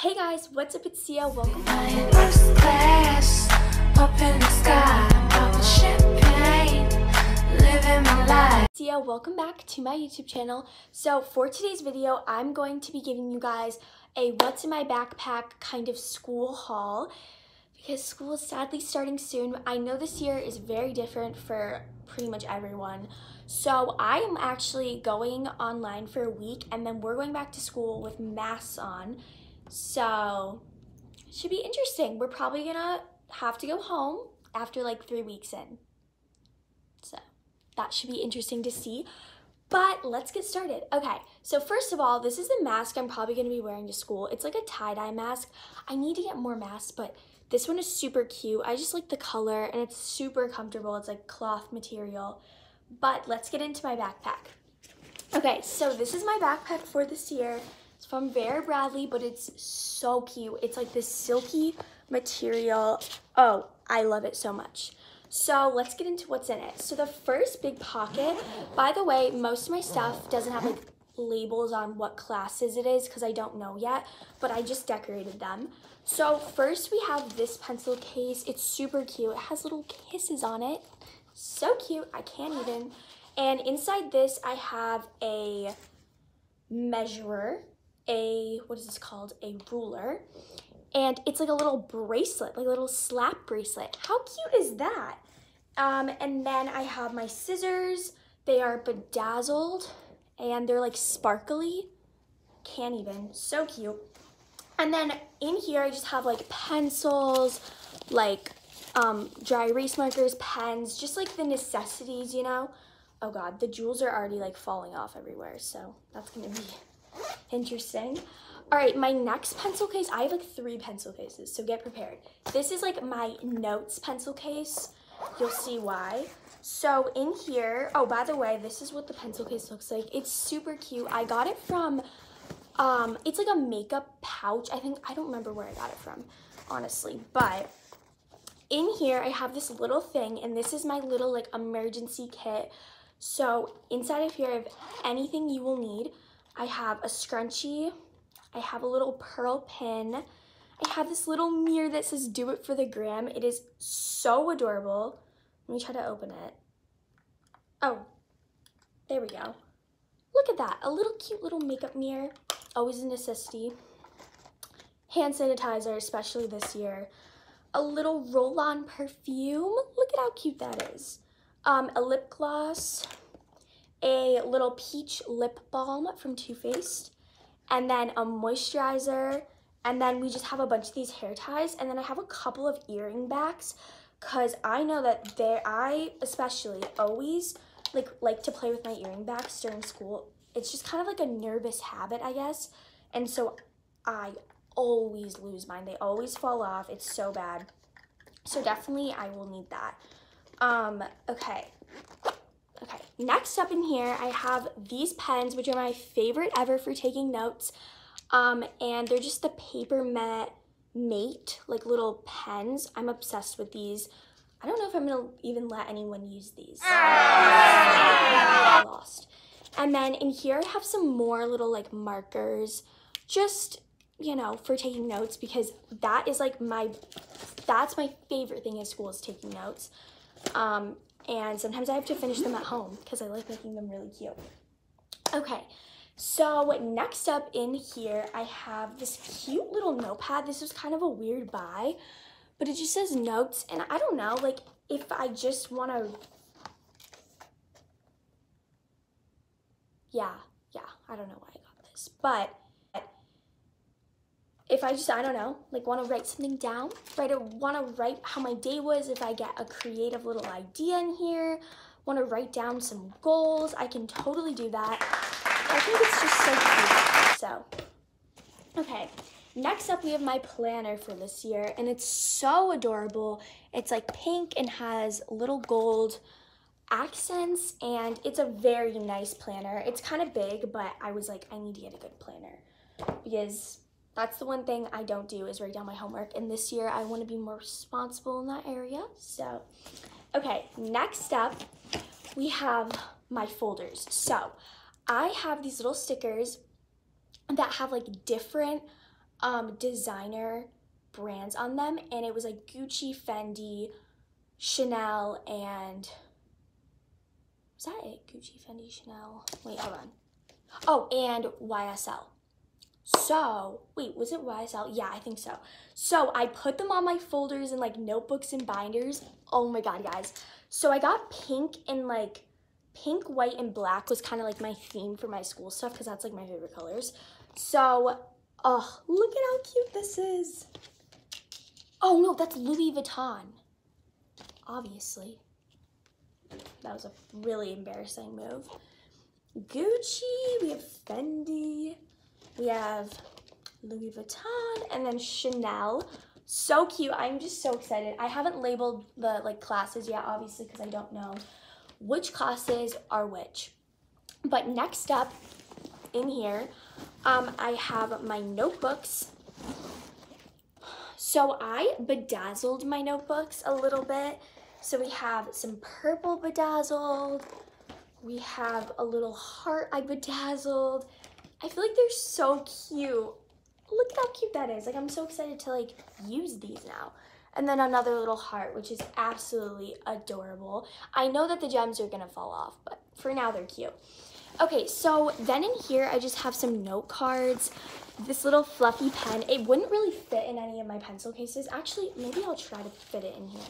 Hey guys, what's up? It's Sia. Welcome First class, up in the sky, popping champagne, living my life. Sia. Welcome back to my YouTube channel. So for today's video, I'm going to be giving you guys a what's in my backpack kind of school haul because school is sadly starting soon. I know this year is very different for pretty much everyone. So I am actually going online for a week and then we're going back to school with masks on. So should be interesting. We're probably gonna have to go home after like three weeks in. So that should be interesting to see. But let's get started. Okay, so first of all, this is the mask I'm probably gonna be wearing to school. It's like a tie-dye mask. I need to get more masks, but this one is super cute. I just like the color and it's super comfortable. It's like cloth material. But let's get into my backpack. Okay, so this is my backpack for this year. It's from Vera Bradley, but it's so cute. It's like this silky material. Oh, I love it so much. So let's get into what's in it. So the first big pocket, by the way, most of my stuff doesn't have like labels on what classes it is because I don't know yet, but I just decorated them. So first we have this pencil case. It's super cute. It has little kisses on it. So cute. I can't even. And inside this, I have a measurer, a, what is this called? A ruler. And it's like a little bracelet, like a little slap bracelet. How cute is that? Um, and then I have my scissors. They are bedazzled and they're like sparkly. Can't even, so cute. And then in here, I just have like pencils, like um, dry erase markers, pens, just like the necessities, you know? Oh God, the jewels are already like falling off everywhere, so that's gonna be interesting. All right, my next pencil case, I have like three pencil cases, so get prepared. This is like my notes pencil case. You'll see why. So in here, oh, by the way, this is what the pencil case looks like. It's super cute. I got it from, um, it's like a makeup pouch. I think, I don't remember where I got it from, honestly, but in here, I have this little thing, and this is my little like emergency kit. So inside of here, I have anything you will need. I have a scrunchie. I have a little pearl pin. I have this little mirror that says do it for the gram. It is so adorable. Let me try to open it. Oh, there we go. Look at that, a little cute little makeup mirror. Always a necessity. Hand sanitizer, especially this year a little roll-on perfume. Look at how cute that is. Um, a lip gloss, a little peach lip balm from Too Faced, and then a moisturizer, and then we just have a bunch of these hair ties, and then I have a couple of earring backs, because I know that there, I especially always like like to play with my earring backs during school. It's just kind of like a nervous habit, I guess, and so I always lose mine. They always fall off. It's so bad. So definitely I will need that. Um, okay. Next up in here, I have these pens, which are my favorite ever for taking notes. Um, and they're just the Paper Mate, Mate, like little pens. I'm obsessed with these. I don't know if I'm gonna even let anyone use these. lost. And then in here, I have some more little like markers, just you know, for taking notes because that is like my, that's my favorite thing in school is taking notes. Um, and sometimes I have to finish them at home because I like making them really cute. Okay, so next up in here, I have this cute little notepad. This was kind of a weird buy, but it just says notes. And I don't know, like if I just want to, yeah, yeah, I don't know why I got this, but if I just, I don't know, like want to write something down? I want to write how my day was, if I get a creative little idea in here, want to write down some goals, I can totally do that. I think it's just so cute. So, okay. Next up, we have my planner for this year, and it's so adorable. It's like pink and has little gold accents, and it's a very nice planner. It's kind of big, but I was like, I need to get a good planner because that's the one thing I don't do is write down my homework. And this year I want to be more responsible in that area. So, okay, next up we have my folders. So I have these little stickers that have like different um, designer brands on them, and it was like Gucci, Fendi, Chanel, and was that it? Gucci, Fendi, Chanel. Wait, hold on. Oh, and YSL. So, wait, was it YSL? Yeah, I think so. So, I put them on my folders and like notebooks and binders. Oh my god, guys. So, I got pink and like pink, white, and black was kind of like my theme for my school stuff because that's like my favorite colors. So, oh, look at how cute this is. Oh no, that's Louis Vuitton. Obviously. That was a really embarrassing move. Gucci, we have Fendi, we have Louis Vuitton, and then Chanel. So cute. I'm just so excited. I haven't labeled the like classes yet, obviously, because I don't know which classes are which. But next up in here, um, I have my notebooks. So I bedazzled my notebooks a little bit. So we have some purple bedazzled. We have a little heart I bedazzled. I feel like they're so cute. Look at how cute that is. Like I'm so excited to like use these now. And then another little heart, which is absolutely adorable. I know that the gems are gonna fall off, but for now they're cute. Okay, so then in here, I just have some note cards, this little fluffy pen. It wouldn't really fit in any of my pencil cases. Actually, maybe I'll try to fit it in here.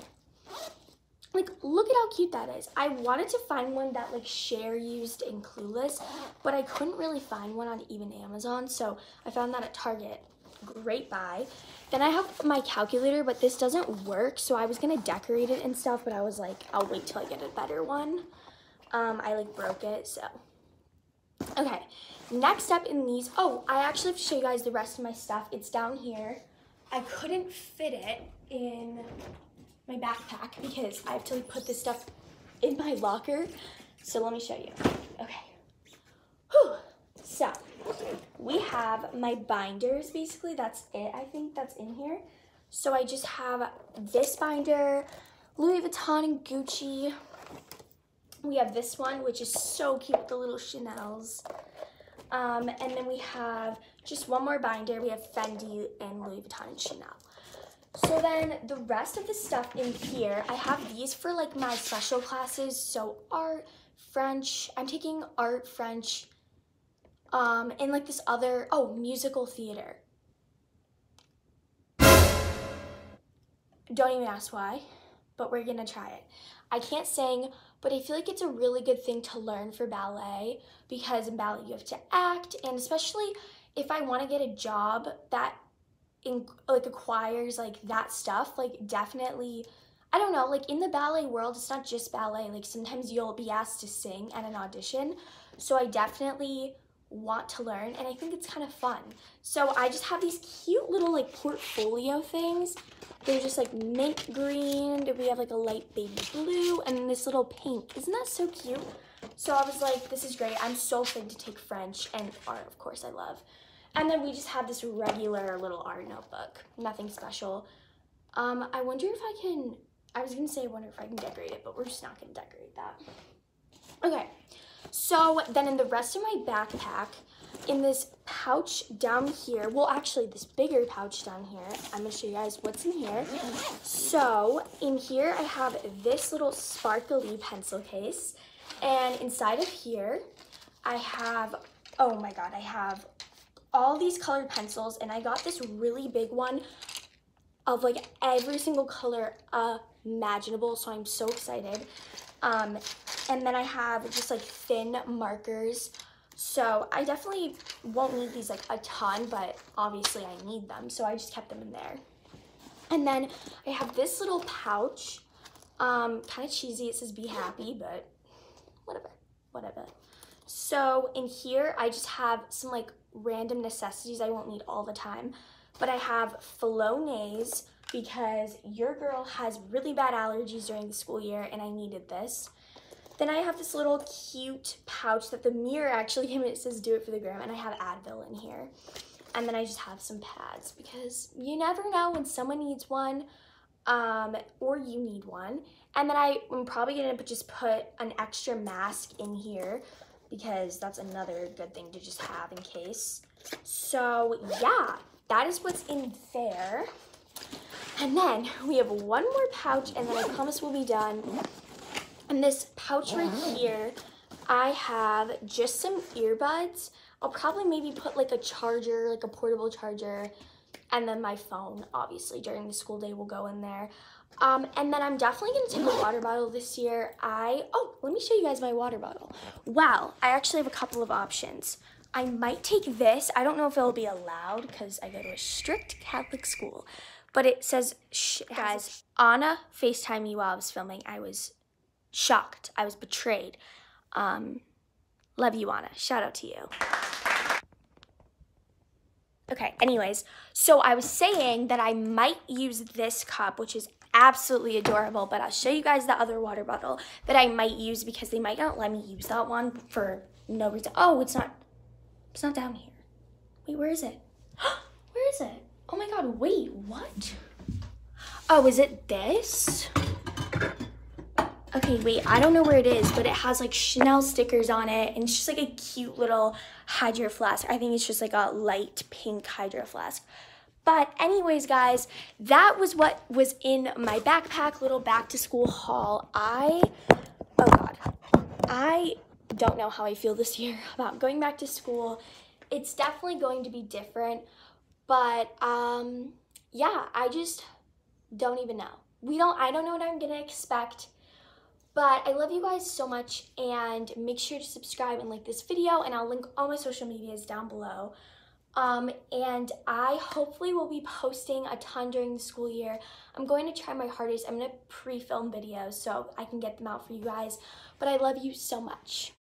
Like, look at how cute that is. I wanted to find one that like Cher used in Clueless, but I couldn't really find one on even Amazon, so I found that at Target. Great buy. Then I have my calculator, but this doesn't work, so I was gonna decorate it and stuff, but I was like, I'll wait till I get a better one. Um, I like broke it, so. Okay, next up in these, oh, I actually have to show you guys the rest of my stuff. It's down here. I couldn't fit it in my backpack because I have to like put this stuff in my locker. So let me show you. Okay. Whew. So we have my binders basically. That's it. I think that's in here. So I just have this binder, Louis Vuitton and Gucci. We have this one, which is so cute with the little Chanel's. Um, and then we have just one more binder. We have Fendi and Louis Vuitton and Chanel. So then the rest of the stuff in here, I have these for like my special classes. So art, French, I'm taking art, French, um, and like this other, oh, musical theater. Don't even ask why, but we're gonna try it. I can't sing, but I feel like it's a really good thing to learn for ballet because in ballet you have to act, and especially if I wanna get a job that in, like acquires like that stuff like definitely i don't know like in the ballet world it's not just ballet like sometimes you'll be asked to sing at an audition. So i definitely want to learn and i think it's kind of fun. So i just have these cute little like portfolio things. They're just like mint green we have like a light baby blue and this little pink. Isn't that so cute? So i was like this is great. I'm so excited to take french and art of course i love and then we just have this regular little art notebook, nothing special. Um, I wonder if I can, I was gonna say I wonder if I can decorate it, but we're just not gonna decorate that. Okay, so then in the rest of my backpack, in this pouch down here, well actually this bigger pouch down here, I'm gonna show you guys what's in here. So in here I have this little sparkly pencil case and inside of here I have, oh my god, I have all these colored pencils and I got this really big one of like every single color imaginable so I'm so excited. Um, and then I have just like thin markers. So I definitely won't need these like a ton but obviously I need them so I just kept them in there. And then I have this little pouch. Um, kind of cheesy it says be happy but whatever whatever. So in here I just have some like random necessities I won't need all the time. But I have Flonase because your girl has really bad allergies during the school year and I needed this. Then I have this little cute pouch that the mirror actually came and it says do it for the gram and I have Advil in here. And then I just have some pads because you never know when someone needs one um, or you need one. And then I, am probably gonna just put an extra mask in here because that's another good thing to just have in case. So yeah, that is what's in there. And then we have one more pouch, and then I promise we'll be done. In this pouch right here, I have just some earbuds. I'll probably maybe put like a charger, like a portable charger, and then my phone, obviously, during the school day will go in there. Um, and then I'm definitely gonna take a water bottle this year. I, oh, let me show you guys my water bottle. Wow, I actually have a couple of options. I might take this. I don't know if it'll be allowed because I go to a strict Catholic school. But it says, Shh, guys, Anna FaceTime me while I was filming. I was shocked. I was betrayed. Um, love you, Anna. Shout out to you. Okay, anyways, so I was saying that I might use this cup, which is absolutely adorable, but I'll show you guys the other water bottle that I might use because they might not let me use that one for no reason. Oh, it's not, it's not down here. Wait, where is it? where is it? Oh my God, wait, what? Oh, is it this? Okay, wait, I don't know where it is, but it has like Chanel stickers on it, and it's just like a cute little hydro flask. I think it's just like a light pink hydro flask. But anyways, guys, that was what was in my backpack, little back to school haul. I, oh God, I don't know how I feel this year about going back to school. It's definitely going to be different, but um, yeah, I just don't even know. We don't, I don't know what I'm gonna expect. But I love you guys so much and make sure to subscribe and like this video and I'll link all my social medias down below. Um, and I hopefully will be posting a ton during the school year. I'm going to try my hardest. I'm going to pre-film videos so I can get them out for you guys. But I love you so much.